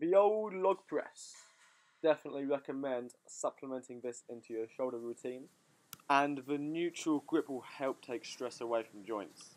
The old log press. Definitely recommend supplementing this into your shoulder routine. And the neutral grip will help take stress away from joints.